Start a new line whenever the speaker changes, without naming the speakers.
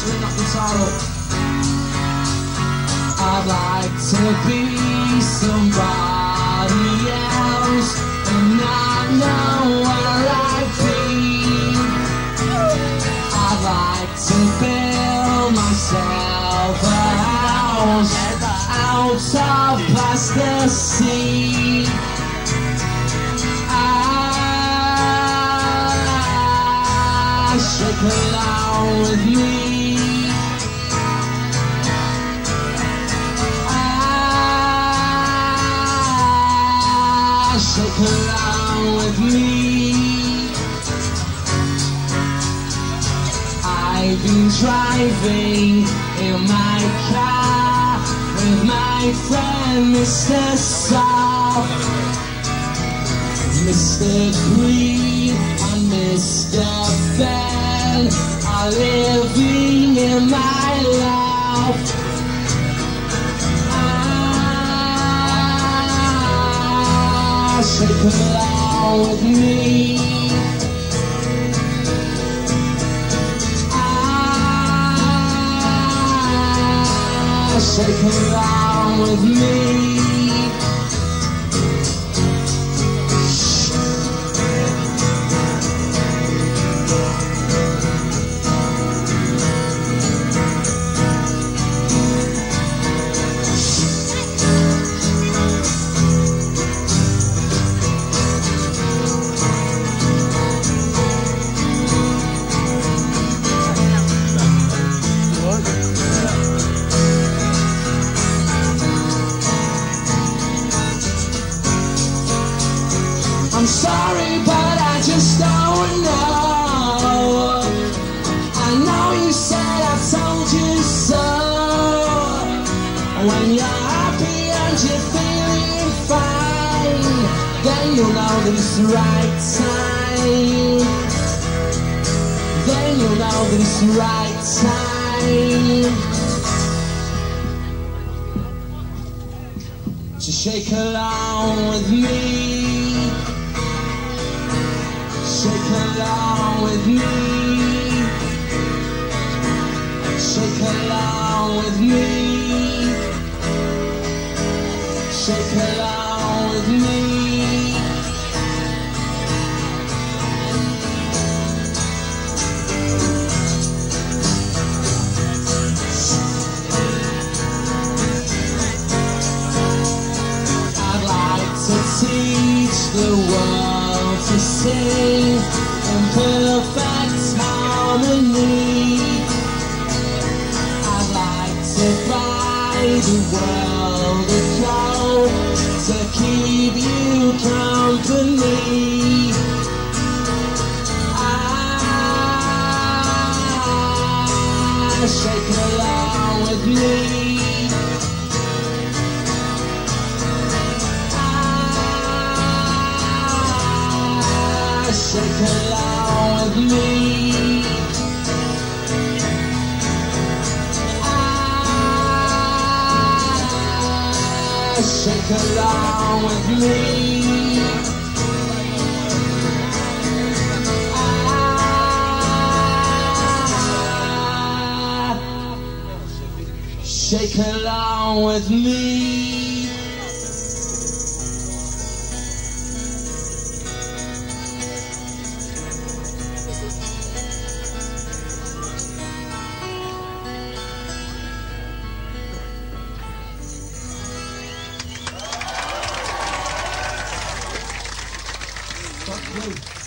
swing up the saddle. I'd like to be somebody else and not know where I'd be. I'd like to build myself a house out of plasticine. I should belong with me. Ah, shake along with me. I've been driving in my car with my friend Mr. Soft, Mr. Green and Mr. Ben are living in my life. Ah, shake along with me. Ah, shake along with me. When you're happy and you're feeling fine, then you'll know that it's the right time. Then you'll know that it's the right time. So shake along with me. Shake along with me. Shake along with me. Shake along with me. I'd like to teach the world to sing in perfect harmony. I'd like to buy the world Shake along with me. Ah, shake along with me. Ah, shake along with me. Shake along with me. Me.